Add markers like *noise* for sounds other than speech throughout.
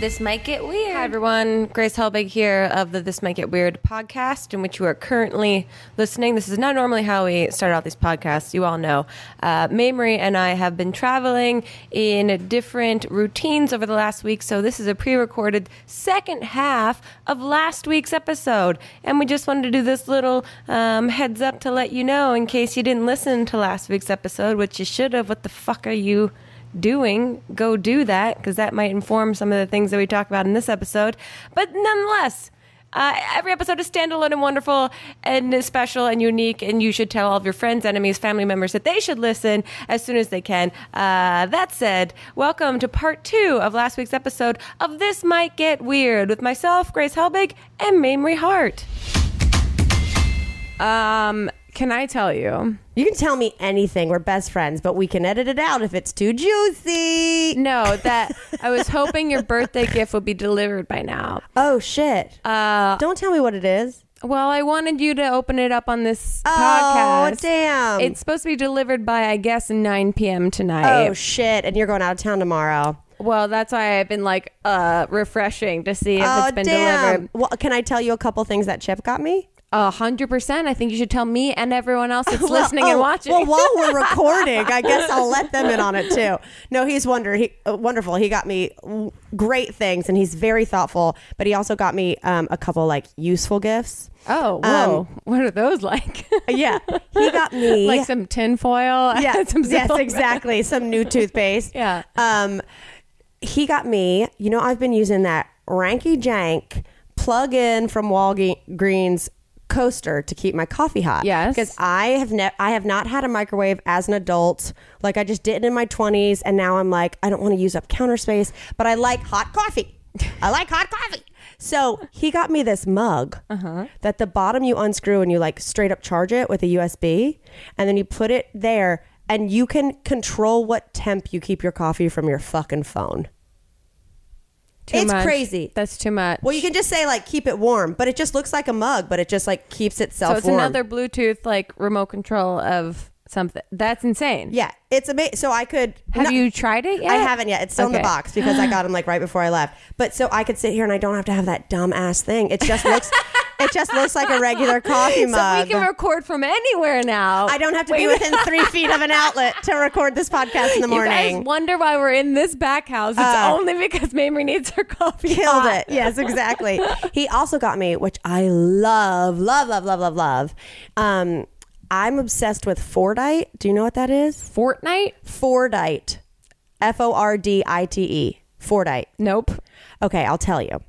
This might get weird. Hi, everyone. Grace Helbig here of the This Might Get Weird podcast, in which you are currently listening. This is not normally how we start out these podcasts. You all know. Uh, Mamrie and I have been traveling in different routines over the last week, so this is a pre recorded second half of last week's episode. And we just wanted to do this little um, heads up to let you know in case you didn't listen to last week's episode, which you should have. What the fuck are you? Doing, go do that because that might inform some of the things that we talk about in this episode. But nonetheless, uh, every episode is standalone and wonderful and special and unique, and you should tell all of your friends, enemies, family members that they should listen as soon as they can. Uh, that said, welcome to part two of last week's episode of This Might Get Weird with myself, Grace Helbig, and Mamrie Hart. Um, can I tell you? You can tell me anything. We're best friends, but we can edit it out if it's too juicy. No, that I was hoping your birthday gift would be delivered by now. Oh shit! Uh, Don't tell me what it is. well, I wanted you to open it up on this Oh podcast. Oh damn! It's supposed to be delivered by, I guess, 9 p.m. tonight. oh shit! And you're going out of town tomorrow. well, that's why I've been like uh refreshing to see if oh it's been damn! delivered. Well, can I tell you a couple things that Chip got me? A hundred percent. I think you should tell me and everyone else that's *laughs* Well, listening and oh, watching. Well, while we're *laughs* recording, I guess I'll let them in on it too. No, he's wonder he uh, wonderful. He got me great things, and he's very thoughtful. But he also got me um, a couple like useful gifts. oh, whoa! what are those like? *laughs* Yeah, he got me like some tinfoil. yeah, some yes, exactly. Some new toothpaste. Yeah. Um, he got me. You know, I've been using that Ranky Jank plug in from Walgreens coaster to keep my coffee hot. Yes. because I have ne- I have not had a microwave as an adult. Like I just did it in my twenties, and now I'm like I don't want to use up counter space, but I like hot coffee. *laughs* I like hot coffee. So he got me this mug uh-huh. that the bottom you unscrew and you like straight up charge it with a USB, and then you put it there, and you can control what temp you keep your coffee from your fucking phone. Too it's much. crazy. That's too much. Well, you can just say like keep it warm, but it just looks like a mug, but it just like keeps itself so it's warm. another Bluetooth like remote control of something. That's insane. yeah, it's amazing. So I could Have no- you tried it yet? I haven't yet. It's still in the box because I got *gasps* them like right before I left. But so I could sit here and I don't have to have that dumb ass thing. It just looks *laughs* it just looks like a regular coffee mug. *laughs* So we can record from anywhere now. I don't have to Wait, be within *laughs* three feet of an outlet to record this podcast in the morning. You guys wonder why we're in this back house. It's Uh, only because Mamrie needs her coffee. Killed it. Yes, exactly. *laughs* he also got me, which I love, love, love, love, love, love. Um, I'm obsessed with Fordite. Do you know what that is? Fortnite? Fordite. F O R D I T E. Fordite. Nope. Okay, I'll tell you.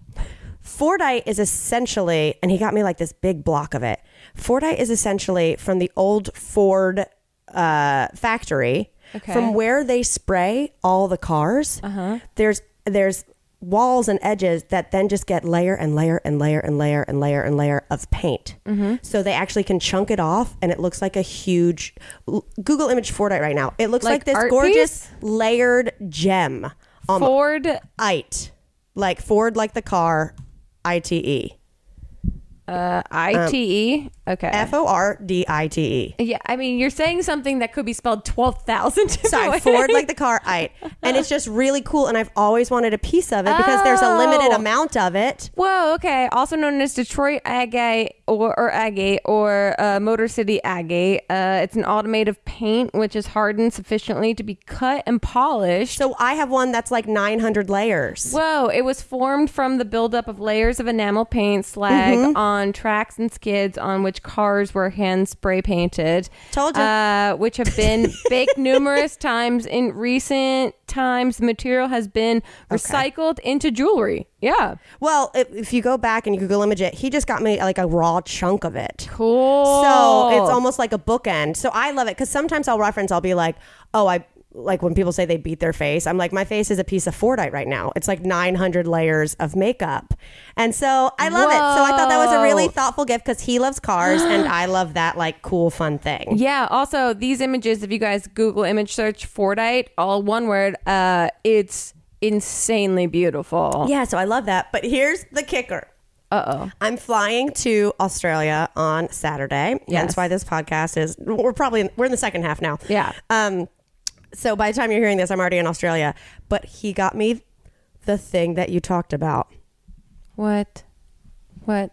Fordite is essentially, and he got me like this big block of it. Fordite is essentially from the old Ford uh, factory, Okay. from where they spray all the cars. Uh-huh. There's there's walls and edges that then just get layer and layer and layer and layer and layer and layer of paint. Mm-hmm. So they actually can chunk it off, and it looks like a huge Google image Fordite right now. It looks Like like, this gorgeous piece? layered gem. Um, Ford. Ite, like Ford, like the car, I T E. Uh, I T E. Okay. F O R D I T E. yeah, I mean, you're saying something that could be spelled 12,000 different Sorry, ways. Ford like the *laughs* car, Ite. And it's just really cool. And I've always wanted a piece of it because there's a limited Oh. amount of it. Whoa, okay. Also known as Detroit Agate or, or Agate or uh, Motor City Agate. Uh, it's an automated paint which is hardened sufficiently to be cut and polished. So I have one that's like 900 layers. Whoa, it was formed from the buildup of layers of enamel paint slag Mm-hmm. on tracks and skids on which cars were hand spray painted. Told ya. Uh, which have been *laughs* baked numerous times in recent times. The material has been recycled into jewelry. Yeah. Well, if, if you go back and you Google image it, he just got me like a raw chunk of it. Cool. So it's almost like a bookend. So I love it because sometimes I'll reference, I'll be like, oh, I like when people say they beat their face, I'm like, my face is a piece of Fordite right now. It's like 900 layers of makeup. And so I love it. So I thought that was a really thoughtful gift because he loves cars and I *gasps* love that like cool, fun thing. Yeah. Also, these images, if you guys Google image search Fordite, all one word, uh, it's insanely beautiful. Yeah, so I love that. But here's the kicker. Uh oh. I'm flying to Australia on Saturday. Yes. That's why this podcast is. We're probably we're in the second half now. Yeah. Um. So by the time you're hearing this, I'm already in Australia. But he got me the thing that you talked about. What? What?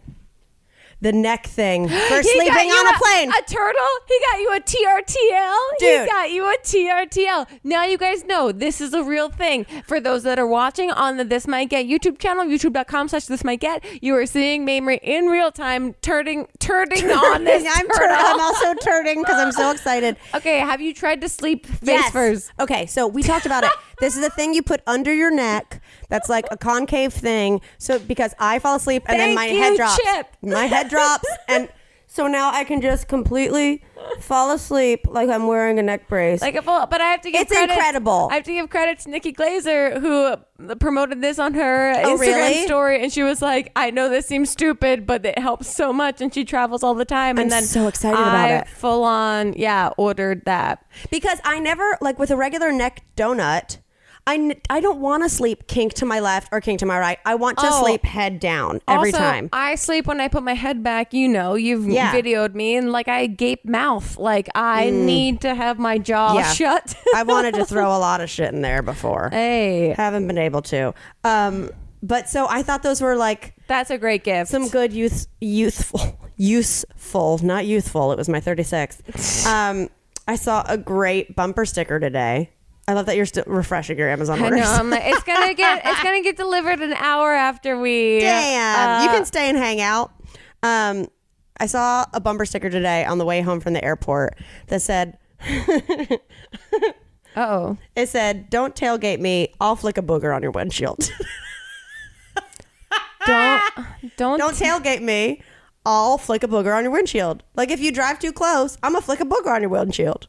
The neck thing *gasps* for sleeping on a plane. A turtle? He got you a TRTL? Dude. He got you a TRTL. Now you guys know this is a real thing. For those that are watching on the This Might Get YouTube channel, youtube.com slash This Might Get, you are seeing Mamrie in real time turning, turning *laughs* on this I'm, turtle. tur- I'm also turning because I'm so *laughs* excited. okay, have you tried to sleep face Yes. first? Okay, so we talked about it. This is a thing you put under your neck. That's like a concave thing. So because I fall asleep and then my you, head drops. Chip. My head drops and so now I can just completely fall asleep like I'm wearing a neck brace. Like, if, but I have to give It's credit- incredible. I have to give credit to Nikki Glazer who promoted this on her Oh, Instagram really? story, and she was like, "I know this seems stupid, but it helps so much." And she travels all the time. and I'm then so excited about I it. Full on, yeah, ordered that. because I never like with a regular neck donut. I, n- I don't want to sleep kink to my left or kink to my right. I want to Oh. sleep head down every also, time. I sleep when I put my head back. You know, you've Yeah. videoed me, and like I gape mouth. Like I need to have my jaw Mm. Yeah. shut. I wanted to *laughs* throw a lot of shit in there before. hey, Haven't been able to. Um, but so I thought those were like that's a great gift. some good youth, youthful, *laughs* useful, not youthful. It was my 36th. *laughs* Um, I saw a great bumper sticker today. I love that you're still refreshing your Amazon I orders. know. I'm like, it's gonna *laughs* get it's gonna get delivered an hour after we. Damn, you uh, can stay and hang out. Um, I saw a bumper sticker today on the way home from the airport that said, *laughs* Oh, "It said, don't tailgate me. I'll flick a booger on your windshield. *laughs* don't don't don't tailgate me. I'll flick a booger on your windshield. Like if you drive too close, I'm gonna flick a booger on your windshield."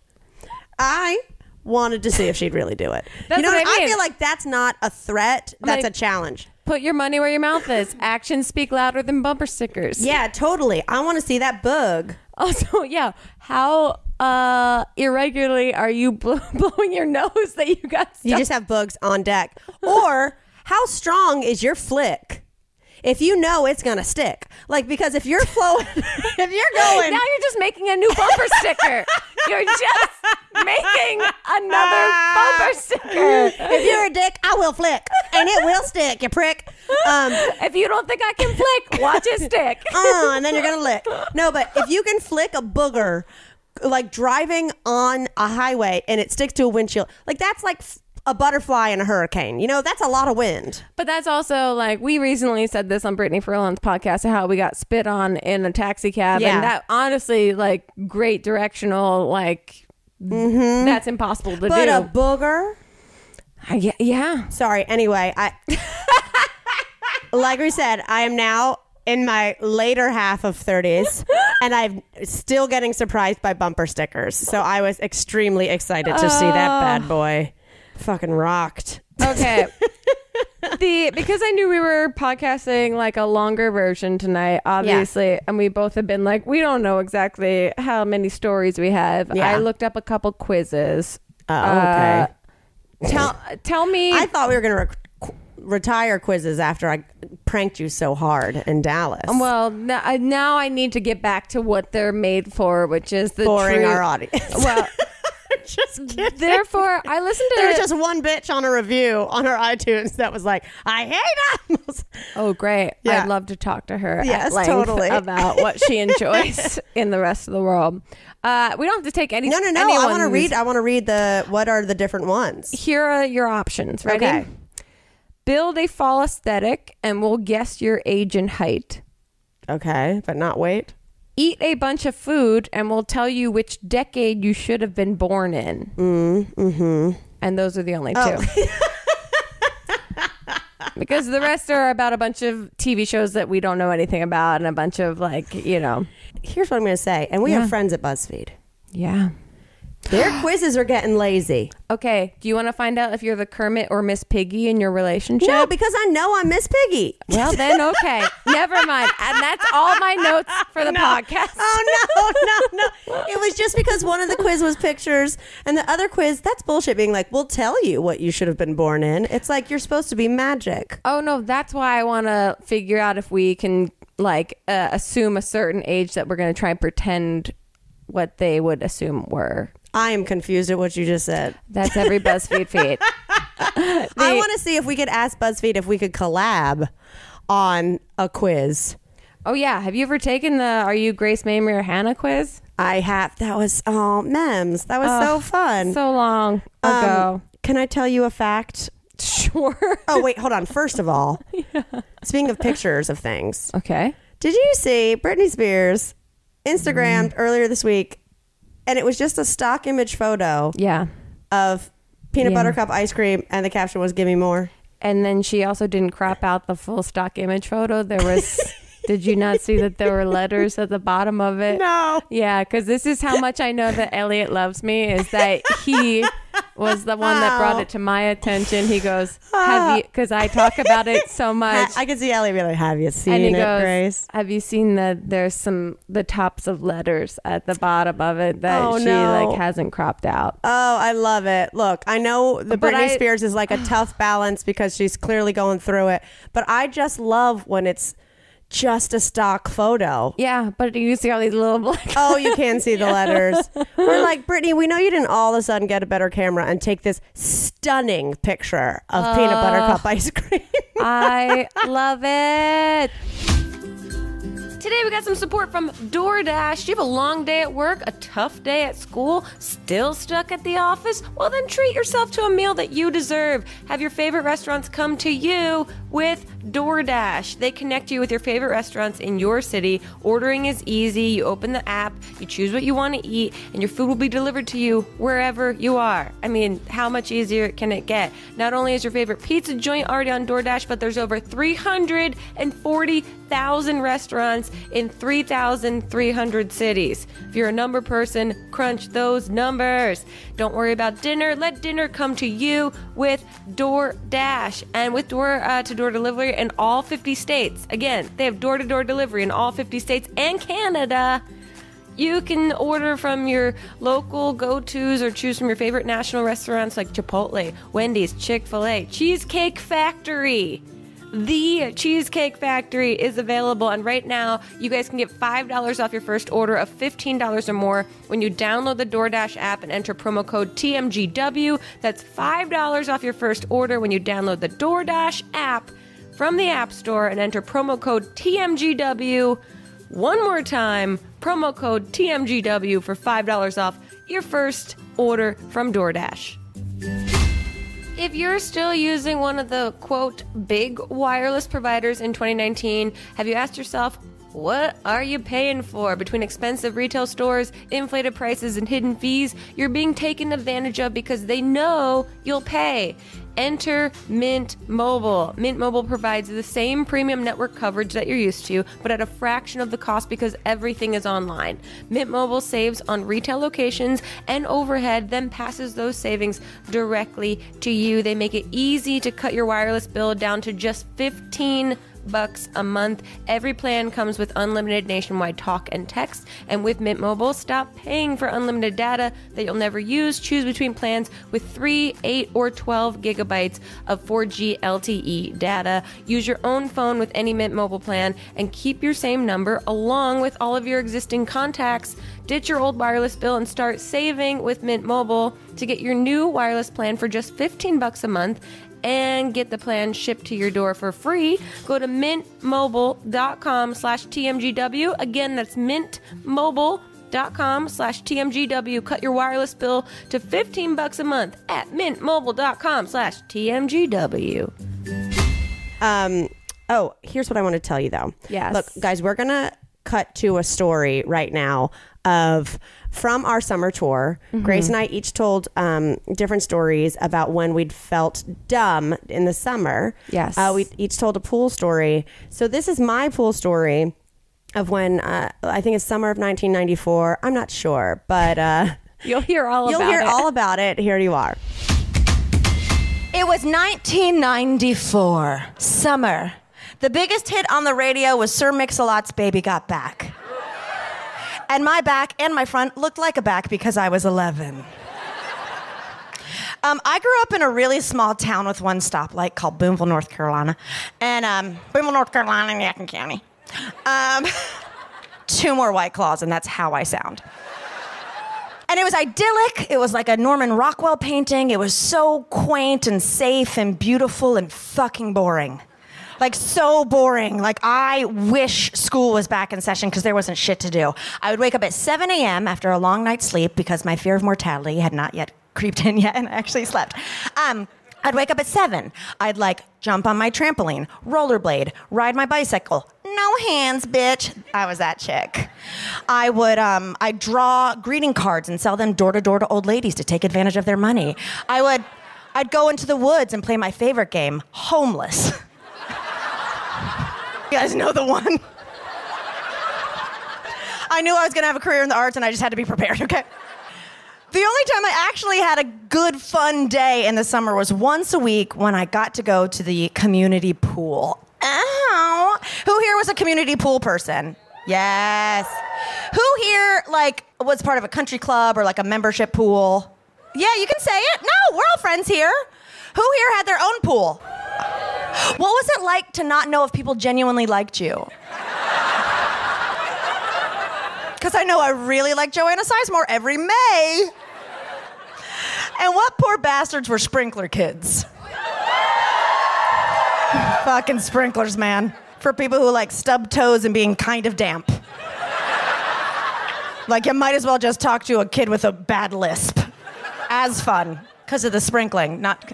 I wanted to see if she'd really do it. *laughs* That's you know, what I mean. I feel like that's not a threat. That's Like- a challenge. put your money where your mouth is. Actions speak louder than bumper stickers. Yeah, totally. I want to see that bug. *laughs* Also, yeah. How uh irregularly are you bl- *laughs* blowing your nose that you got? You just have bugs on deck. Or how strong is your flick? If you know it's gonna stick, like because if you're flowing, *laughs* if you're going, now you're just making a new bumper sticker. You're just making another bumper sticker. if you're a dick, I will flick, and it will stick. You prick. Um, If you don't think I can flick, watch it stick. *laughs* uh, and then you're gonna lick. No, but if you can flick a booger, like driving on a highway and it sticks to a windshield, like that's like a butterfly in a hurricane. You know, that's a lot of wind. But that's also like we recently said this on Brittany Furlan's podcast how we got spit on in a taxi cab, Yeah. and that honestly like great directional like that's impossible to Mm-hmm. But a booger. I- yeah, yeah. Sorry. Anyway, I *laughs* like we said, I am now in my later half of 30s and I'm still getting surprised by bumper stickers. So I was extremely excited to see that bad boy. Fucking rocked. Okay. *laughs* the because I knew we were podcasting like a longer version tonight, obviously, and we both have been like, we don't know exactly how many stories we have. Yeah. I looked up a couple quizzes. Oh, okay. Uh, tell tell me I thought we were going to re- retire quizzes after I pranked you so hard in Dallas. Well, now, I- now I need to get back to what they're made for, which is the boring true- our audience. Well, *laughs* *laughs* just kidding. therefore, I listened to. There was just one bitch on a review on her iTunes that was like, I hate animals. oh, great! Yeah. I'd love to talk to her Yes, at length totally. about what she *laughs* enjoys in the rest of the world. Uh, we don't have to take any. No, no, no. I want to anyone's- read. I want to read the what are the different ones. Here are your options. Ready? Okay. Build a fall aesthetic, and we'll guess your age and height. Okay, but not weight. Eat a bunch of food, and we'll tell you which decade you should have been born in. Mm, mm-hmm. And those are the only two. Oh. *laughs* because the rest are about a bunch of TV shows that we don't know anything about, and a bunch of like, you know, Here's what I'm going to say, and we Yeah. have friends at BuzzFeed. yeah. Their *gasps* quizzes are getting lazy. Okay. Do you want to find out if you're the Kermit or Miss Piggy in your relationship? No, because I know I'm Miss Piggy. Well, then, *laughs* okay. Never mind. And that's all my notes for the podcast. Oh no, *laughs* no, no! It was just because one of the quiz was pictures, and the other quiz that's bullshit. Being like, we'll tell you what you should have been born in. It's like you're supposed to be magic. Oh, no. That's why I want to figure out if we can, like, uh, assume a certain age that we're going to try and pretend what they would assume were. I am confused at what you just said. That's every BuzzFeed feed. *laughs* I want to see if we could ask BuzzFeed if we could collab on a quiz. Oh yeah, have you ever taken the "Are you Grace Mamrie or Hannah" quiz? I have. That was oh mems. That was so Oh, fun. So long Um, ago. can I tell you a fact? *laughs* sure. Oh wait, hold on. First of all, *laughs* speaking of pictures of things, Okay. did you see Britney Spears Instagrammed Mm. earlier this week, and it was just a stock image photo Yeah. of peanut Yeah. butter cup ice cream, and the caption was "Give me more." And then she also didn't crop out the full stock image photo. There was. *laughs* did you not see that there were letters at the bottom of it? No. Yeah, because this is how much I know that Elliot loves me is that he was the one that brought it to my attention. He goes, "Have you?" *laughs* Because I talk about it so much. I can see be like, "Have you seen and he it, goes, Grace?" "Have you seen that? There's some the tops of letters at the bottom of it that Oh, she no. like hasn't cropped out." Oh, I love it. Look, I know the But Britney I- Spears is like a tough balance because she's clearly going through it, but I just love when it's just a stock photo. Yeah, but you see all these little black. *laughs* Oh, you can see the letters. *laughs* We're like, Brittany, we know you didn't all of a sudden get a better camera and take this stunning picture of peanut butter cup ice cream. *laughs* I love it. Today we got some support from DoorDash. Do you have a long day at work, a tough day at school, still stuck at the office? Well, then treat yourself to a meal that you deserve. Have your favorite restaurants come to you with DoorDash. They connect you with your favorite restaurants in your city. Ordering is easy. You open the app, you choose what you want to eat, and your food will be delivered to you wherever you are. I mean, how much easier can it get? Not only is your favorite pizza joint already on DoorDash, but there's over 340,000 restaurants in 3,300 cities. If you're a number person, crunch those numbers. Don't worry about dinner. Let dinner come to you with DoorDash and with door uh, to door delivery in all 50 states. Again, they have door to door delivery in all 50 states and Canada. You can order from your local go tos or choose from your favorite national restaurants like Chipotle, Wendy's, Chick fil A, Cheesecake Factory. The Cheesecake Factory is available, and right now you guys can get $5 off your first order of $15 or more when you download the DoorDash app and enter promo code TMGW. That's $5 off your first order when you download the DoorDash app from the App Store and enter promo code TMGW. One more time, promo code TMGW for $5 off your first order from DoorDash. If you're still using one of the quote big wireless providers in 2019, have you asked yourself, what are you paying for? Between expensive retail stores, inflated prices, and hidden fees, you're being taken advantage of because they know you'll pay. Enter Mint Mobile. Mint Mobile provides the same premium network coverage that you're used to, but at a fraction of the cost because everything is online. Mint Mobile saves on retail locations and overhead, then passes those savings directly to you. They make it easy to cut your wireless bill down to just 15 bucks a month. Every plan comes with unlimited nationwide talk and text. And with Mint Mobile, stop paying for unlimited data that you'll never use. Choose between plans with 3, 8, or 12 gigabytes of 4G LTE data. Use your own phone with any Mint Mobile plan and keep your same number along with all of your existing contacts. Ditch your old wireless bill and start saving with Mint Mobile to get your new wireless plan for just 15 bucks a month and get the plan shipped to your door for free. Go to mintmobile.com slash TMGW. Again, that's mintmobile.com slash TMGW. Cut your wireless bill to 15 bucks a month at mintmobile.com slash TMGW. Um, oh, here's what I want to tell you though. Yes. Look, guys, we're gonna cut to a story right now of from our summer tour. Mm-hmm. Grace and I each told um, different stories about when we'd felt dumb in the summer. Yes. Uh, we each told a pool story. So this is my pool story of when uh, I think it's summer of 1994. I'm not sure, but uh, *laughs* You'll hear all you'll about hear it. all about it. Here you are. It was 1994, summer. The biggest hit on the radio was Sir Mix-a-Lot's Baby Got Back. And my back and my front looked like a back because I was 11. Um, I grew up in a really small town with one stoplight called Boonville, North Carolina. And um, Boonville, North Carolina in Yadkin County. Um, *laughs* two more White Claws, and that's how I sound. And it was idyllic. It was like a Norman Rockwell painting. It was so quaint and safe and beautiful and fucking boring. Like, so boring. Like, I wish school was back in session because there wasn't shit to do. I would wake up at 7 a.m. after a long night's sleep because my fear of mortality had not yet creeped in yet *laughs* and I actually slept. Um, I'd wake up at 7. I'd like jump on my trampoline, rollerblade, ride my bicycle. No hands, bitch. I was that chick. I would um, I'd draw greeting cards and sell them door to door to old ladies to take advantage of their money. I would I'd go into the woods and play my favorite game, homeless. *laughs* you guys know the one. I knew I was gonna have a career in the arts and I just had to be prepared, okay? The only time I actually had a good, fun day in the summer was once a week when I got to go to the community pool. Ow! Who here was a community pool person? Yes. Who here, like, was part of a country club or like a membership pool? Yeah, you can say it. No, we're all friends here. Who here had their own pool? What was it like to not know if people genuinely liked you? Because I know I really like Joanna Sizemore every May. And what poor bastards were sprinkler kids? Fucking sprinklers, man. For people who like stub toes and being kind of damp. like you might as well just talk to a kid with a bad lisp. As fun. Because of the sprinkling. Not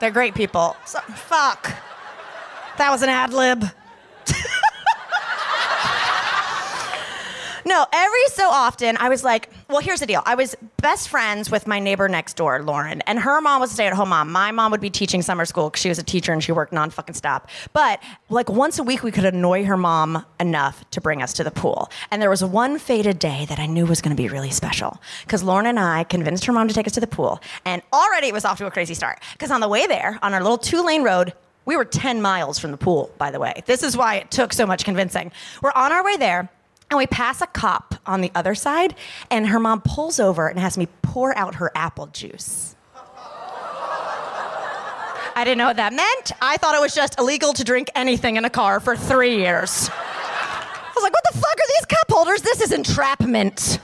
they're great people. So, fuck. That was an ad lib. No, every so often I was like, well, here's the deal. I was best friends with my neighbor next door, Lauren, and her mom was a stay-at-home mom. My mom would be teaching summer school because she was a teacher and she worked non-fucking stop. But like once a week, we could annoy her mom enough to bring us to the pool. And there was one fated day that I knew was going to be really special because Lauren and I convinced her mom to take us to the pool, and already it was off to a crazy start. Because on the way there, on our little two-lane road, we were 10 miles from the pool, by the way. This is why it took so much convincing. We're on our way there. And we pass a cop on the other side, and her mom pulls over and has me pour out her apple juice. I didn't know what that meant. I thought it was just illegal to drink anything in a car for three years. I was like, what the fuck are these cup holders? This is entrapment.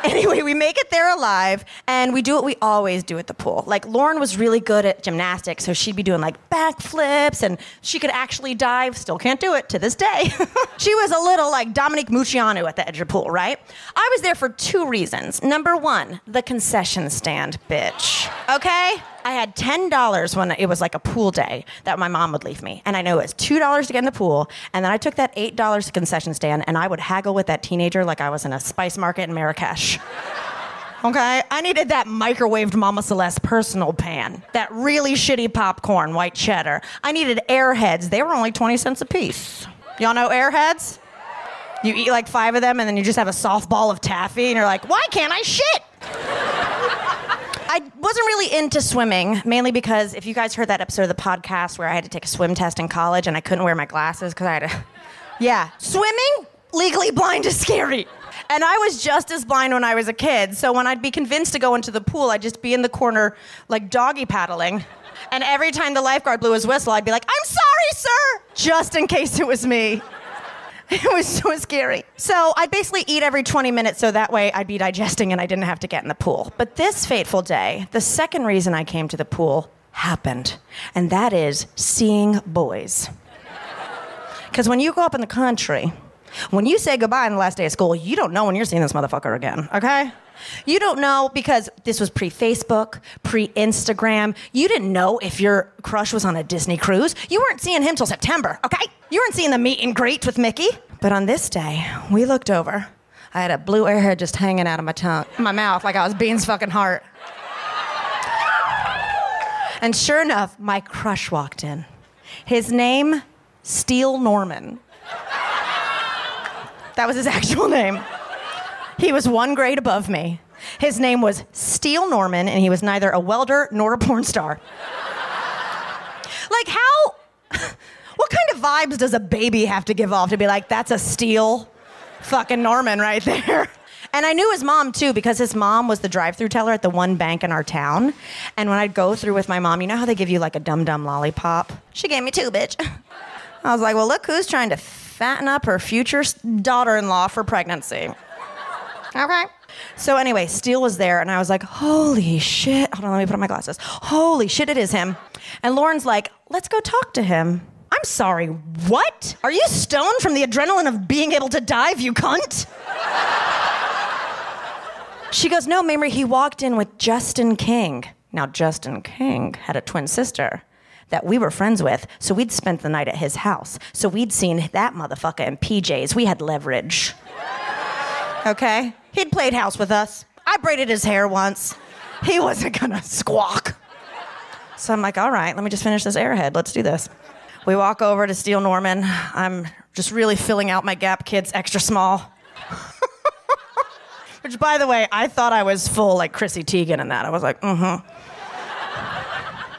*laughs* Anyway, we make it there alive, and we do what we always do at the pool. Like, Lauren was really good at gymnastics, so she'd be doing like backflips, and she could actually dive. Still can't do it to this day. *laughs* she was a little like Dominique Moceanu at the edge of the pool, right? I was there for two reasons. Number one, the concession stand, bitch. Okay? I had $10 when it was like a pool day that my mom would leave me. And I know it was $2 to get in the pool. And then I took that $8 to concession stand and I would haggle with that teenager like I was in a spice market in Marrakesh. *laughs* Okay? I needed that microwaved Mama Celeste personal pan. That really shitty popcorn, white cheddar. I needed airheads. They were only 20 cents a piece. Y'all know airheads? You eat like five of them and then you just have a softball of taffy and you're like, why can't I shit? *laughs* I wasn't really into swimming, mainly because if you guys heard that episode of the podcast where I had to take a swim test in college and I couldn't wear my glasses because I had to. *laughs* Yeah, swimming, legally blind is scary. And I was just as blind when I was a kid. So when I'd be convinced to go into the pool, I'd just be in the corner, like doggy paddling. And every time the lifeguard blew his whistle, I'd be like, I'm sorry, sir, just in case it was me. *laughs* It was so scary. So I'd basically eat every 20 minutes so that way I'd be digesting and I didn't have to get in the pool. But this fateful day, the second reason I came to the pool happened, and that is seeing boys. Because when you go up in the country, when you say goodbye on the last day of school, you don't know when you're seeing this motherfucker again, okay? You don't know because this was pre Facebook, pre Instagram. You didn't know if your crush was on a Disney cruise. You weren't seeing him till September, okay? You weren't seeing the meet and greet with Mickey. But on this day, we looked over. I had a blue airhead just hanging out of my tongue, my mouth, like I was Bean's fucking heart. And sure enough, my crush walked in. His name, Steele Norman. That was his *laughs* actual name. He was one grade above me. His name was Steele Norman, and he was neither a welder nor a porn star. like, how. *laughs* What kind of vibes does a baby have to give off to be like, that's a Steele fucking Norman right there? *laughs* And I knew his mom too because his mom was the drive through teller at the one bank in our town. And when I'd go through with my mom, you know how they give you like a dum dum lollipop? She gave me two, bitch. I was like, well, look who's trying to fatten up her future daughter in law for pregnancy. Okay. So anyway, Steele was there, and I was like, "Holy shit!" Hold on, let me put on my glasses. Holy shit, it is him. And Lauren's like, "Let's go talk to him." I'm sorry, what? Are you stoned from the adrenaline of being able to dive, you cunt? she goes, No, Mamrie, he walked in with Justin King. Now, Justin King had a twin sister that we were friends with, so we'd spent the night at his house. So we'd seen that motherfucker in PJs. We had leverage. Okay? He'd played house with us. I braided his hair once. He wasn't gonna squawk. So I'm like, all right, let me just finish this airhead. Let's do this. We walk over to Steele Norman. I'm just really filling out my Gap Kids extra small. *laughs* Which, by the way, I thought I was full like Chrissy Teigen in that. I was like, mm hmm.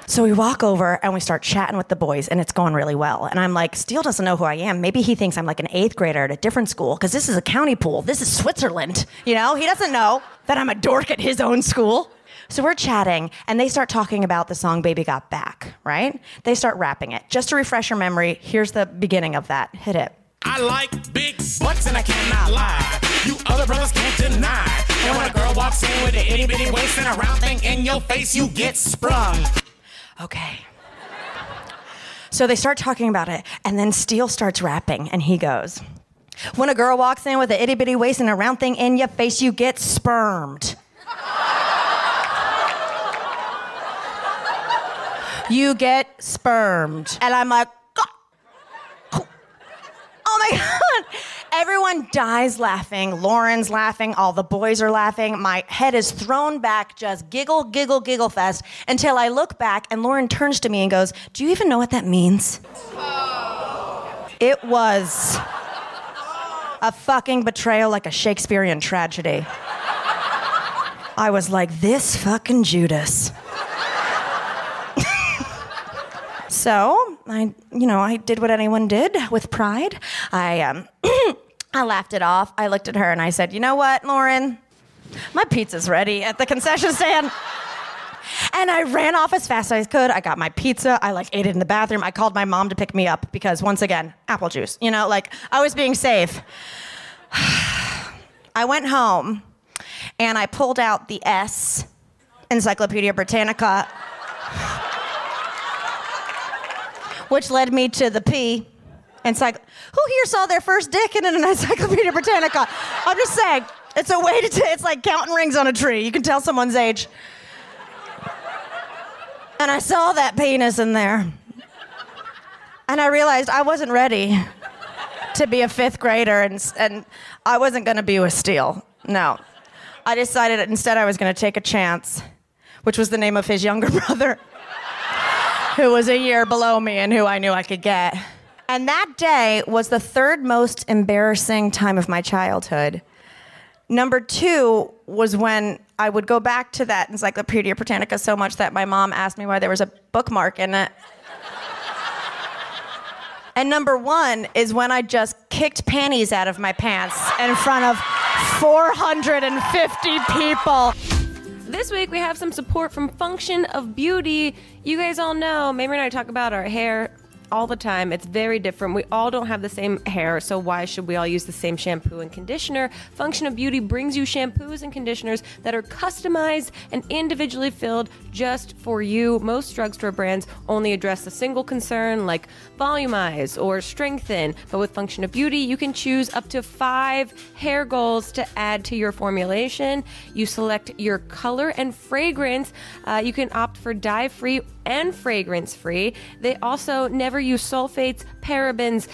So we walk over and we start chatting with the boys, and it's going really well. And I'm like, Steele doesn't know who I am. Maybe he thinks I'm like an eighth grader at a different school because this is a county pool. This is Switzerland. You know, he doesn't know that I'm a dork at his own school. So we're chatting, and they start talking about the song Baby Got Back, right? They start rapping it. Just to refresh your memory, here's the beginning of that. Hit it. I like big butts and I cannot lie. You other brothers can't deny. And when a girl walks in with an itty bitty waist and a round thing in your face, you get sprung. Okay. So they start talking about it, and then Steele starts rapping, and he goes, When a girl walks in with an itty bitty waist and a round thing in your face, you get spermed. you get spermed. And I'm like, oh my God. Everyone dies laughing. Lauren's laughing. All the boys are laughing. My head is thrown back, just giggle, giggle, giggle fest until I look back and Lauren turns to me and goes, Do you even know what that means? It was a fucking betrayal like a Shakespearean tragedy. I was like, This fucking Judas. *laughs* So I, you know, I did what anyone did with pride. I, um, *clears throat* I laughed it off. I looked at her and I said, "You know what, Lauren? My pizza's ready at the concession stand." And I ran off as fast as I could. I got my pizza. I like ate it in the bathroom. I called my mom to pick me up because once again, apple juice. You know, like I was being safe. *sighs* I went home and I pulled out the S Encyclopedia Britannica *sighs* which led me to the P. Encycl- Who here saw their first dick in an Encyclopedia Britannica? I'm just saying, it's a way to, t- it's like counting rings on a tree. You can tell someone's age. And I saw that penis in there. And I realized I wasn't ready to be a fifth grader and, and I wasn't going to be with Steele. No. I decided instead I was going to take a chance, which was the name of his younger *laughs* brother who was a year below me and who I knew I could get. And that day was the third most embarrassing time of my childhood. Number two was when I would go back to that Encyclopedia Britannica so much that my mom asked me why there was a bookmark in it. and number one is when I just kicked panties out of my pants in front of 450 people. This week we have some support from Function of Beauty. You guys all know, Mamrie and I talk about our hair all the time. It's very different. We all don't have the same hair, so why should we all use the same shampoo and conditioner? Function of Beauty brings you shampoos and conditioners that are customized and individually filled just for you. Most drugstore brands only address a single concern like volumize or strengthen, but with Function of Beauty, you can choose up to five hair goals to add to your formulation. You select your color and fragrance. Uh, you can opt for dye free and fragrance free. They also never use sulfates, parabens,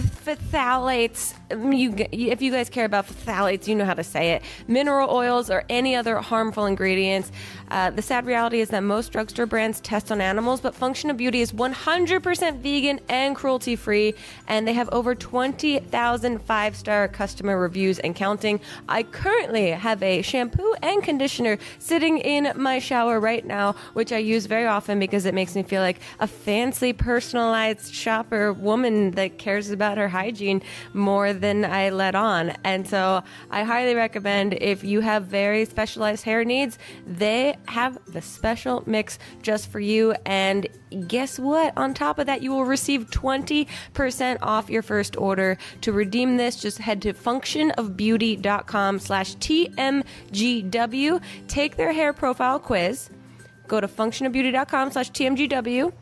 phthalates. Um, you, if you guys care about phthalates, you know how to say it. Mineral oils or any other harmful ingredients. Uh, the sad reality is that most drugstore brands test on animals, but Function of Beauty is 100% vegan and cruelty free, and they have over 20,000 five star customer reviews and counting. I currently have a shampoo and conditioner sitting in my shower right now, which I use very often because it makes me feel like a fancy, personalized shopper woman that cares about about her hygiene more than I let on. And so I highly recommend if you have very specialized hair needs, they have the special mix just for you. And guess what? On top of that, you will receive 20% off your first order. To redeem this, just head to functionofbeauty.com slash TMGW. Take their hair profile quiz. Go to functionofbeauty.com slash TMGW.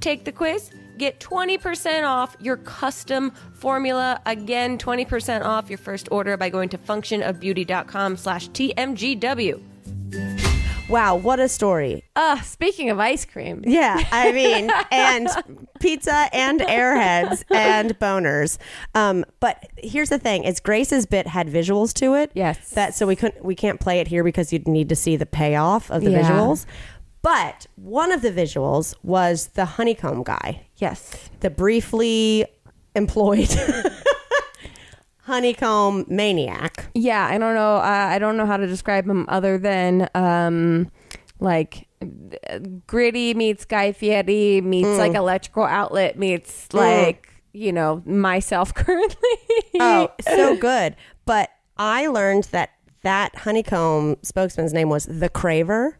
Take the quiz. Get 20% off your custom formula. Again, 20% off your first order by going to functionofbeauty.com slash TMGW. Wow, what a story. Uh, speaking of ice cream. Yeah, I *laughs* mean, and pizza and airheads and boners. Um, but here's the thing: is Grace's bit had visuals to it. Yes. That so we couldn't we can't play it here because you'd need to see the payoff of the Yeah. visuals. But one of the visuals was the honeycomb guy, Yes. the briefly employed *laughs* honeycomb maniac. Yeah, I don't know. Uh, I don't know how to describe him other than um, like gritty meets Guy Fieri meets like electrical outlet meets like you know myself *laughs* currently. Oh, so good. But I learned that that honeycomb spokesman's name was the Craver.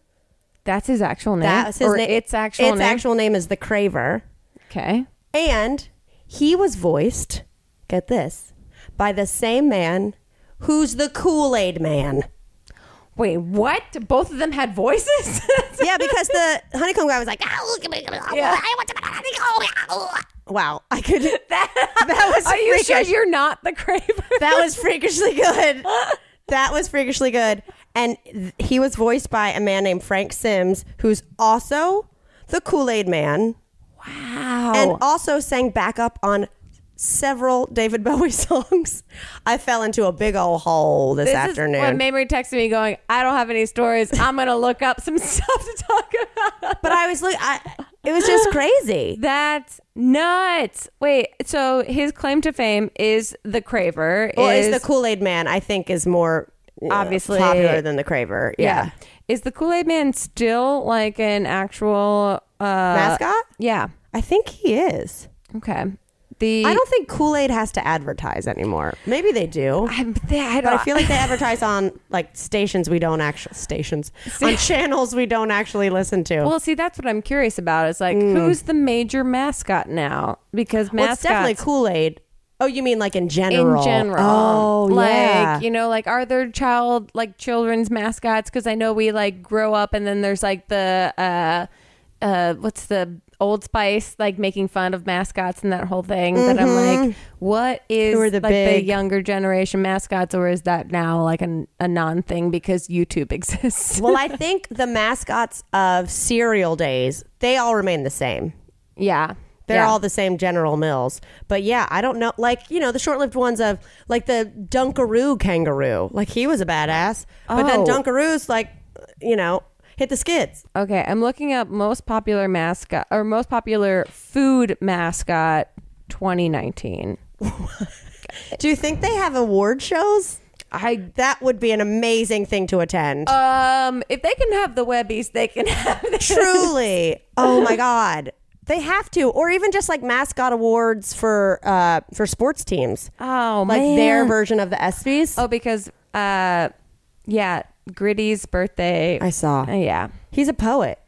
That's his actual name. That's his or name. its actual its name. actual name is the Craver, okay. and he was voiced. Get this by the same man who's the Kool Aid Man. Wait, what? Both of them had voices. *laughs* Yeah, because the honeycomb guy was like, "Ah, look at me, Yeah. I want some. Wow, I could." *laughs* *laughs* That was. Are you sure you're not the Craver? That was freakishly good. That was freakishly good. And th- he was voiced by a man named Frank Simms, who's also the Kool Aid Man, wow. and also sang backup on several David Bowie *laughs* songs. I fell into a big old hole this, This afternoon. is when Mamrie texted me going, "I don't have any stories. I'm gonna look up some *laughs* stuff to talk about." but I was look. I, it was just crazy. *laughs* That's nuts. Wait, so his claim to fame is the Craver. Well, is, is the Kool Aid Man? I think is more Obviously- popular than the Craver. Yeah. Is the Kool Aid Man still like an actual uh, mascot. Yeah. I think he is. Okay. The I don't think Kool Aid has to advertise anymore. Maybe they do. I'm, I But. I feel like they *laughs* advertise on like stations we don't actually stations *laughs* on channels we don't actually listen to. Well, see, that's what I'm curious about. Is like who's the major mascot now? Because Mm. Well, it's definitely Kool Aid. Oh, you mean like in general? in general. Oh, like, yeah. you know, like are there child like children's mascots? Because I know we like grow up, and then there's like the uh, uh, what's the Old Spice like making fun of mascots and that whole thing. That I'm like, what is Mm-hmm. Who are the like the big- younger generation mascots, or is that now like an, a non thing because YouTube *laughs* exists? well, I think the mascots of cereal days they all remain the same. yeah, They're yeah. all the same General Mills. But yeah, I don't know. Like, you know, the short lived ones of like the Dunkaroo kangaroo. Like, he was a badass. But then Oh. Dunkaroo's like, you know, hit the skids. Okay, I'm looking up most popular mascot or most popular food mascot 2019. *laughs* Do you think they have award shows? I That would be an amazing thing to attend. um if they can have the Webbies, they can *laughs* have the Truly. Oh my *laughs* God. They have to, or even just like mascot awards for uh for sports teams, Oh like man. their version of the ESPYS. Oh, because uh yeah, Gritty's birthday. I saw. Uh, yeah. He's a poet.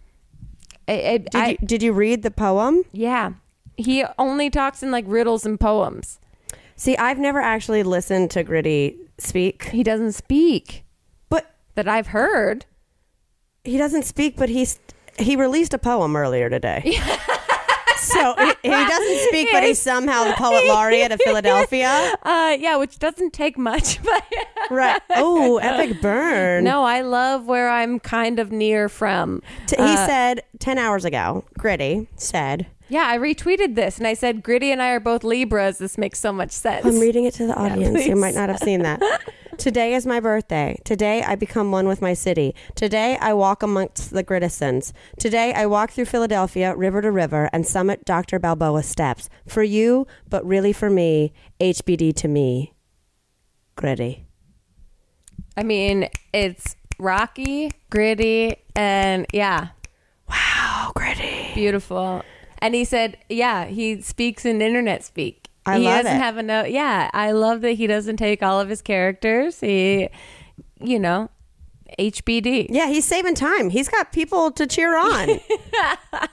I, I, Did I- you did you read the poem? yeah. He only talks in like riddles and poems. See, I've never actually listened to Gritty speak, He doesn't speak but that I've heard. he doesn't speak. But he's he released a poem earlier today. *laughs* so he, he doesn't speak, but he's somehow the poet laureate of *laughs* Philadelphia. Uh yeah, which doesn't take much, *laughs* but Right. Oh, epic burn. No, I love where I'm kind of near from. T- he Uh, said 10 hours ago, Gritty said, Yeah, I retweeted this and I said Gritty and I are both Libras. This makes so much sense. I'm reading it to the audience. you please. might not have seen that. *laughs* Today is my birthday. Today I become one with my city. Today I walk amongst the Grittisons. Today I walk through Philadelphia, river to river, and summit Dr. Balboa steps. For you, but really for me, HBD to me. Gritty. I mean, it's rocky, gritty, and yeah, Wow, Gritty. beautiful. And he said, yeah, he speaks in internet speak. I he doesn't it. have a no. Yeah, I love that he doesn't take all of his characters. He, you know, HBD. Yeah, he's saving time. He's got people to cheer on. *laughs*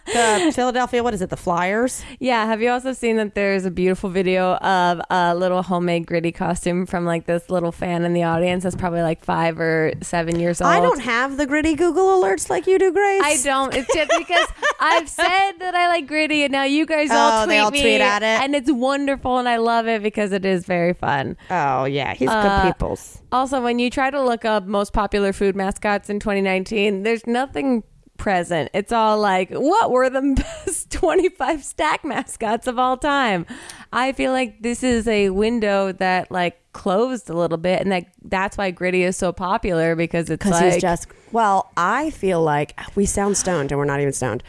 the Philadelphia, what is it? The Flyers. Yeah. Have you also seen that there's a beautiful video of a little homemade gritty costume from like this little fan in the audience that's probably like five or seven years old? I don't have the gritty Google alerts like you do, Grace. I don't. It's just because *laughs* I've said that I like gritty, and now you guys all Oh, tweet they all me, tweet at it? and it's wonderful, and I love it because it is very fun. Oh yeah, he's Uh, good people's. Also, when you try to look up most popular food mascots in 2019, there's nothing present. It's all like, what were the *laughs* best 25 stack mascots of all time? I feel like this is a window that like closed a little bit, and that that's why Gritty is so popular because it's Because like he's just well, I feel like we sound stoned and we're not even stoned.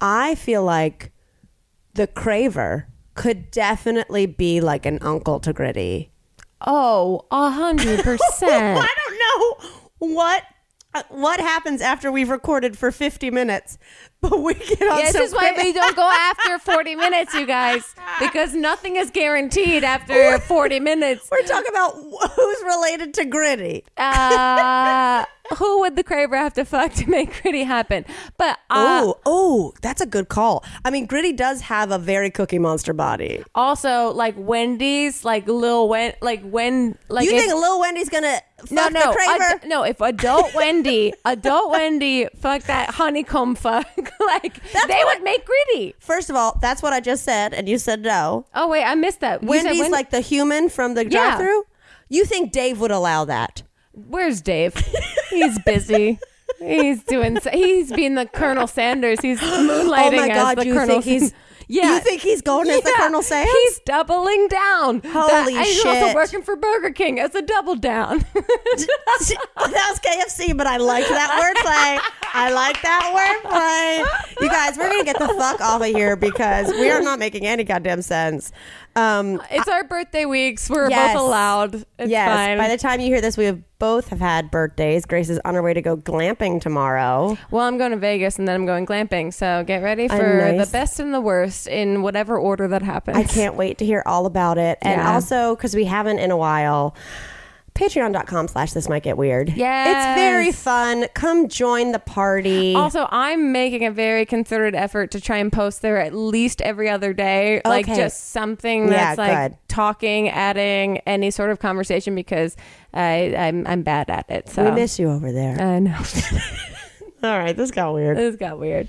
I feel like the Craver could definitely be like an uncle to Gritty. oh, a hundred percent. *laughs* I don't know what uh, what happens after we've recorded for 50 minutes, *laughs* but we get on This some is why we don't go *laughs* after 40 minutes, you guys, because nothing is guaranteed after *laughs* 40 minutes. We're talking about who's related to Gritty. Uh, who would the Craver have to fuck to make Gritty happen? But uh, Oh, oh, that's a good call. I mean, Gritty does have a very Cookie Monster body. also, like Wendy's, like Lil Wen, like when, like you if- think Lil Wendy's gonna fuck no, no, the Craver? ad- no. If adult Wendy, adult Wendy, fuck that honeycomb fuck, *laughs* like they what- would make Gritty. First of all, that's what I just said, and you said no. Oh wait, I missed that. You Wendy's Wen- like the human from the Yeah. drive-through. You think Dave would allow that? Where's Dave? He's busy. *laughs* He's doing. He's being the Colonel Sanders. He's moonlighting *gasps* oh my God! as the You Colonel. think he's? Yeah. You think he's going as the Yeah. Colonel Sands? He's doubling down. Holy That- He's also shit. working for Burger King as a double down. *laughs* that was KFC, but I like that wordplay. I like that wordplay. You guys, we're gonna get the fuck off of here because we are not making any goddamn sense. Um, it's our birthday weeks. We're Yes. both allowed. It's yes. fine. By the time you hear this, we have both have had birthdays. Grace is on her way to go glamping tomorrow. well, I'm going to Vegas and then I'm going glamping. So get ready for nice. the best and the worst in whatever order that happens. I can't wait to hear all about it. And Yeah. also, because we haven't in a while, patreon.com slash this might get weird. Yeah. It's very fun. Come join the party. Also, I'm making a very concerted effort to try and post there at least every other day, like Okay. just something Yeah, that's like good. talking, adding any sort of conversation because I I'm I'm bad at it. So we miss you over there. I know *laughs* all right, this got weird. this got weird.